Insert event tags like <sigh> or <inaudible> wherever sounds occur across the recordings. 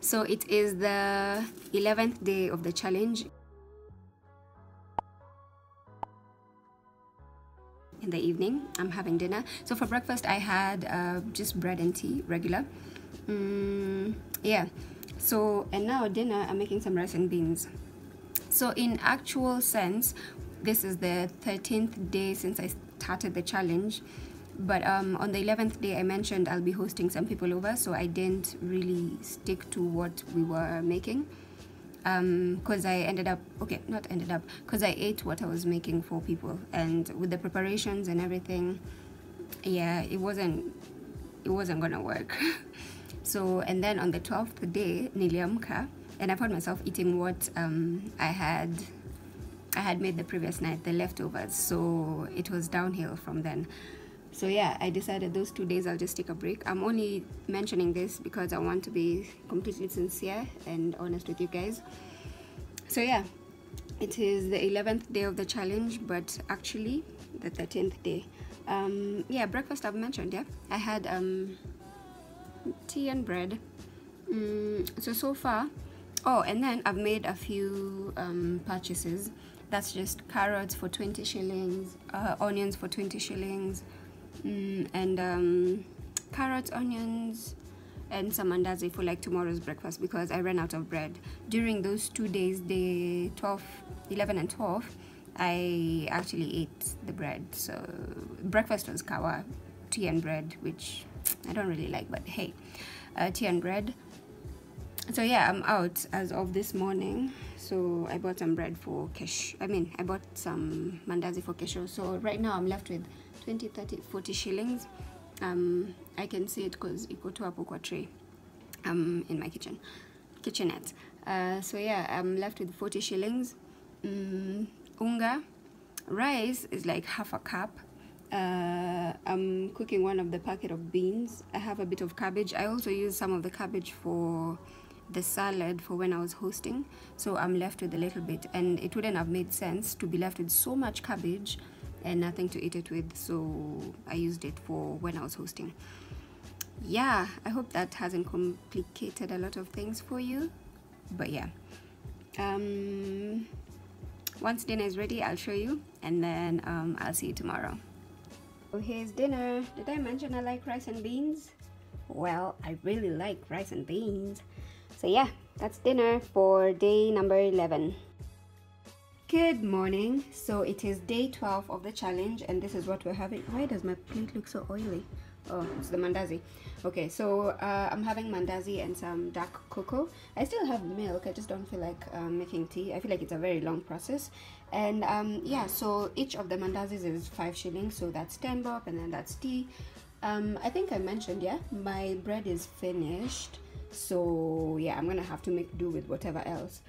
so it is the 11th day of the challenge. In the evening i'm having dinner. So for breakfast i had uh, just bread and tea regular. Mm, yeah. So and now dinner i'm making some rice and beans. So in actual sense this is the 13th day since i started the challenge but um, on the 11th day i mentioned i'll be hosting some people over so i didn't really stick to what we were making. Because um, I ended up okay not ended up because I ate what I was making for people. And with the preparations and everything yeah it wasn't it wasn't gonna work. <laughs> So and then on the 12th day niliamka and I found myself eating what um, I had I had made the previous night the leftovers. So it was downhill from then so yeah i decided those two days i'll just take a break. I'm only mentioning this because i want to be completely sincere and honest with you guys. So yeah it is the 11th day of the challenge but actually the 13th day. Um yeah breakfast i've mentioned yeah. I had um tea and bread. Mm, so so far oh and then i've made a few um, purchases. That's just carrots for 20 shillings uh, onions for 20 shillings mm, and um, carrots, onions, and some mandazi for like tomorrow's breakfast because I ran out of bread. During those two days, the 12, 11 and 12, I actually ate the bread. So breakfast was kawa, tea and bread, which I don't really like, but hey, uh, tea and bread. So yeah, I'm out as of this morning. So I bought some bread for cash I mean, I bought some mandazi for Kesho. So right now I'm left with 20 30 40 shillings um, i can see it because iko tu hapo kwa tray um, in my kitchen kitchenette uh, so yeah i'm left with 40 shillings mm, unga rice is like half a cup uh, I'm cooking one of the packet of beans. I have a bit of cabbage. I also use some of the cabbage for the salad for when I was hosting. So I'm left with a little bit and it wouldn't have made sense to be left with so much cabbage and nothing to eat it with so I used it for when I was hosting. Yeah I hope that hasn't complicated a lot of things for you but yeah. Um, once dinner is ready I'll show you and then um, I'll see you tomorrow. So here's dinner. Did I mention I like rice and beans? Well I really like rice and beans so yeah that's dinner for day number 11 Good morning. So it is day 12 of the challenge and this is what we're having. Why does my plate look so oily? Oh, it's the mandazi. Okay, so uh, I'm having mandazi and some dark cocoa. I still have milk. I just don't feel like um, making tea. I feel like it's a very long process. And um, yeah, so each of the mandazis is 5 shillings. So that's 10 bob and then that's tea. Um, I think I mentioned, yeah, my bread is finished. So yeah, I'm to have to make do with whatever else.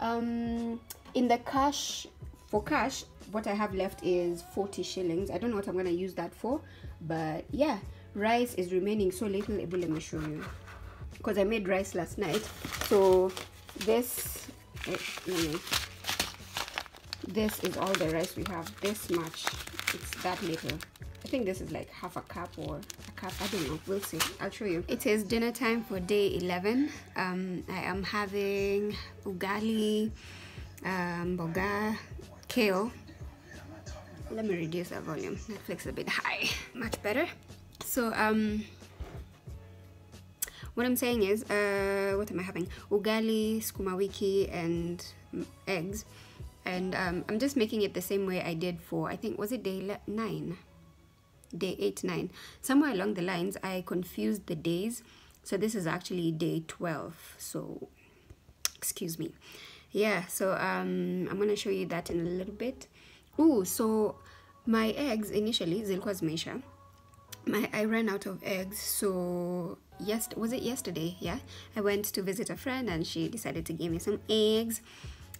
Um, in the cash for cash what i have left is 40 shillings. I don't know what i'm gonna use that for but yeah rice is remaining. So little let me show you. Because i made rice last night. So this eh, me, this is all the rice we have. This much it's that little i think this is like half a cup or a cup i don't know we'll see i'll show you it is dinner time for day 11 um i am having ugali um, boga, kale. Let me reduce the volume. Netflix a bit high. Much better. So um, what I'm saying is, uh, what am I having? Ugali, skuma wiki, and eggs. And um, I'm just making it the same way I did for, I think, was it day 9? Day 8, 9. Somewhere along the lines, I confused the days. So this is actually day 12. So, excuse me yeah so um i'm gonna show you that in a little bit oh so my eggs initially zilikuwa zimeisha my i ran out of eggs so yes was it yesterday yeah i went to visit a friend and she decided to give me some eggs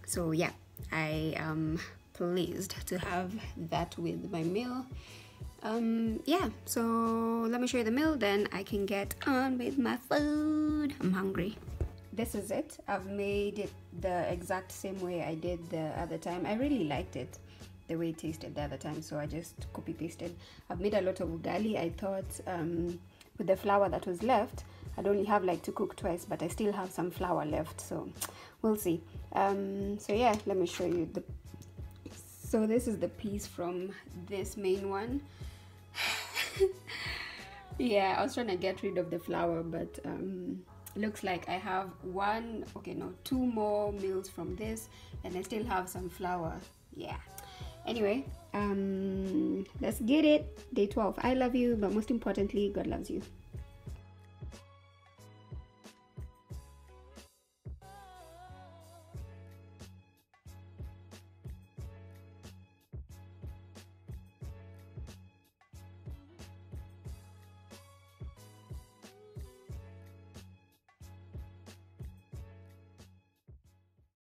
so yeah i am pleased to have that with my meal. Um yeah so let me show you the meal then i can get on with my food. I'm hungry. This is it. I've made it the exact same way I did the other time. I really liked it the way it tasted the other time so I just copy pasted I've made a lot of ugali. I thought um, with the flour that was left I'd only have like to cook twice but I still have some flour left so we'll see. Um, so yeah let me show you the so this is the piece from this main one. <laughs> Yeah I was trying to get rid of the flour but um, looks like I have one okay no two more meals from this and I still have some flour. Yeah. Anyway um let's get it. Day 12 I love you but most importantly God loves you